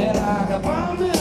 that I got bombed